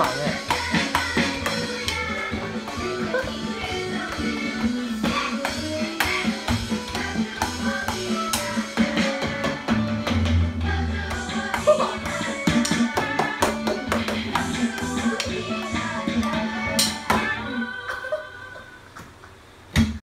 买的